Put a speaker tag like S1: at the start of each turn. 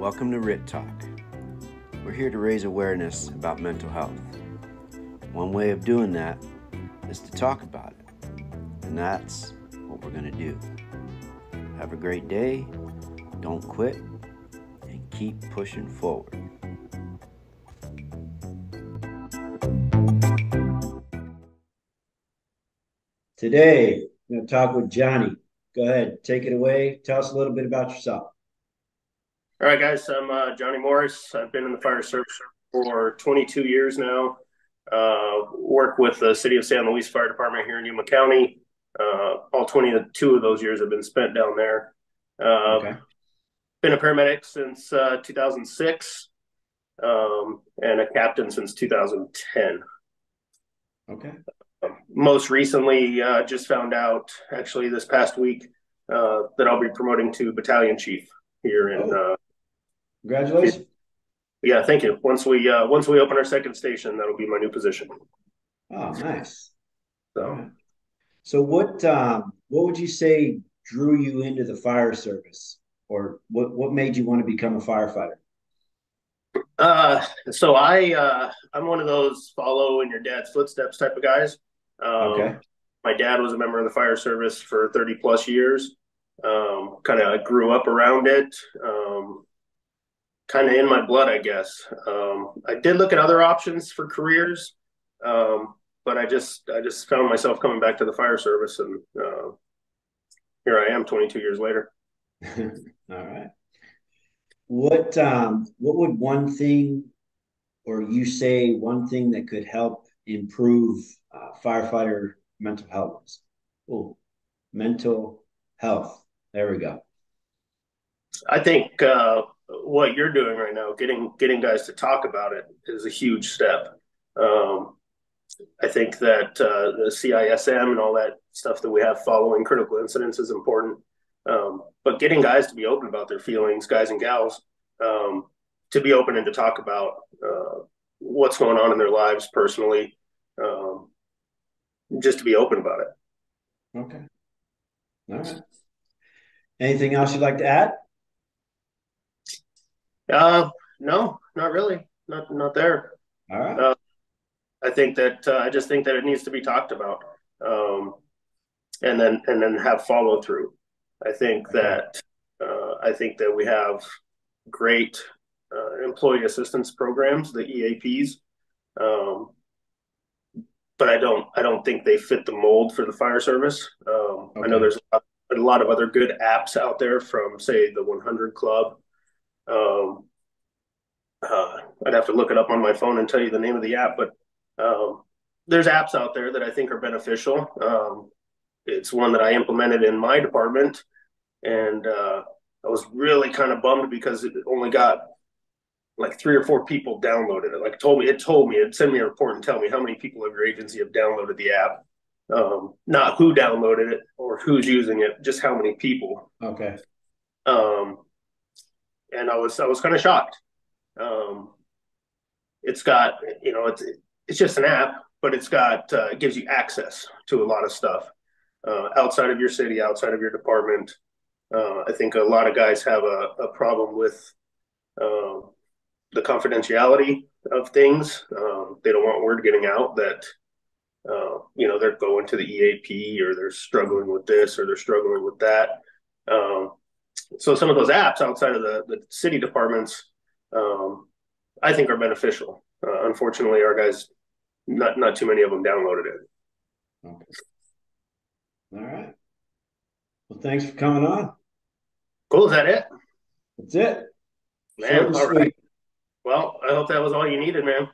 S1: Welcome to RIT Talk. We're here to raise awareness about mental health. One way of doing that is to talk about it, and that's what we're going to do. Have a great day, don't quit, and keep pushing forward. Today, I'm going to talk with Johnnie. Go ahead, take it away. Tell us a little bit about yourself.
S2: All right, guys. I'm uh, Johnnie Morris. I've been in the fire service for 22 years now. Uh, work with the City of San Luis Fire Department here in Yuma County. Uh, all 22 of those years have been spent down there. Uh, okay. Been a paramedic since uh, 2006 um, and a captain since 2010.
S1: Okay.
S2: most recently, uh, just found out actually this past week uh, that I'll be promoting to battalion chief here in. Oh.
S1: Congratulations.
S2: Yeah, thank you. Once we uh, once we open our second station, that'll be my new position.
S1: Oh, nice.
S2: So,
S1: so what um, what would you say drew you into the fire service, or what what made you want to become a firefighter?
S2: Uh, so I uh, I'm one of those follow in your dad's footsteps type of guys.
S1: Um, okay.
S2: My dad was a member of the fire service for 30 plus years. Um, kind of grew up around it. Um, kind of in my blood, I guess. Um, I did look at other options for careers, um, but I just I just found myself coming back to the fire service, and uh, here I am, 22 years later.
S1: All right. What um, what would one thing, or you say one thing that could help improve uh, firefighter mental health? Oh, mental health. There we go.
S2: I think uh, what you're doing right now, getting getting guys to talk about it, is a huge step. Um, I think that uh, the CISM and all that stuff that we have following critical incidents is important. Um, but getting guys to be open about their feelings, guys and gals, um, to be open and to talk about uh, what's going on in their lives personally, um, just to be open about it.
S1: Okay. All right. Anything else you'd like to add?
S2: Uh, no, not really. Not not there.
S1: All right. Uh,
S2: I think that uh, I just think that it needs to be talked about, um, and then and then have follow through. I think okay. that uh, I think that we have great uh, employee assistance programs, the EAPs, um, but I don't I don't think they fit the mold for the fire service. Um, okay. I know there's a lot, a lot, of other good apps out there from say the 100 Club um, uh, I'd have to look it up on my phone and tell you the name of the app, but um, there's apps out there that I think are beneficial. Um, it's one that I implemented in my department, and uh, I was really kind of bummed because it only got like three or four people downloaded it. Like told me, it told me, it sent me a report and tell me how many people of your agency have downloaded the app. Um, not who downloaded it or who's using it, just how many people.
S1: Okay.
S2: Um, and I was I was kind of shocked. Um, it's got you know it's it's just an app, but it's got uh, it gives you access to a lot of stuff uh, outside of your city, outside of your department. Uh, I think a lot of guys have a, a problem with um, the confidentiality of things. Um, they don't want word getting out that uh, you know they're going to the EAP or they're struggling with this or they're struggling with that. Um, so some of those apps outside of the, the city departments, um, I think are beneficial. Uh, unfortunately, our guys, not not too many of them downloaded it.
S1: Okay. All right. Well, thanks for coming on.
S2: Cool. Is that it?
S1: That's it.
S2: Man, all right. Well, I hope that was all you needed, man.